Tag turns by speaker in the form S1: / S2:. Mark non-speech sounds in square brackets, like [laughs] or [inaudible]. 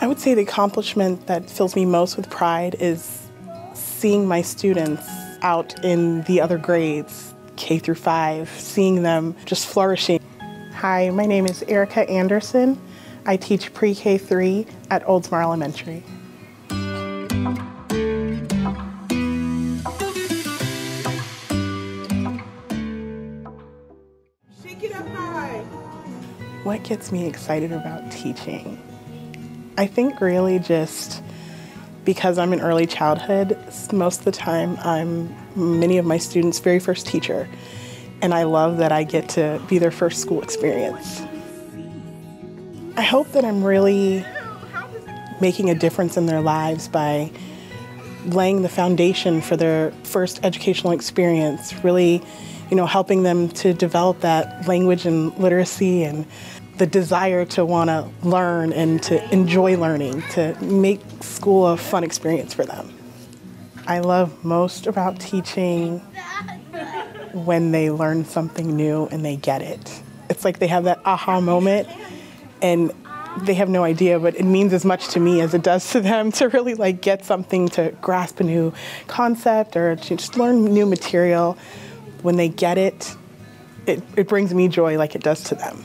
S1: I would say the accomplishment that fills me most with pride is seeing my students out in the other grades, K through 5, seeing them just flourishing. Hi, my name is Erica Anderson. I teach pre-K 3 at Oldsmar Elementary.
S2: Shake it up high.
S1: What gets me excited about teaching? I think really just because I'm in early childhood, most of the time I'm many of my students' very first teacher, and I love that I get to be their first school experience. I hope that I'm really making a difference in their lives by laying the foundation for their first educational experience, really, you know, helping them to develop that language and literacy and the desire to want to learn and to enjoy learning, to make school a fun experience for them. I love most about teaching when they learn something new and they get it. It's like they have that aha moment and they have no idea, but it means as much to me as it does to them [laughs] to really like get something to grasp a new concept or to just learn new material. When they get it, it, it brings me joy like it does to them.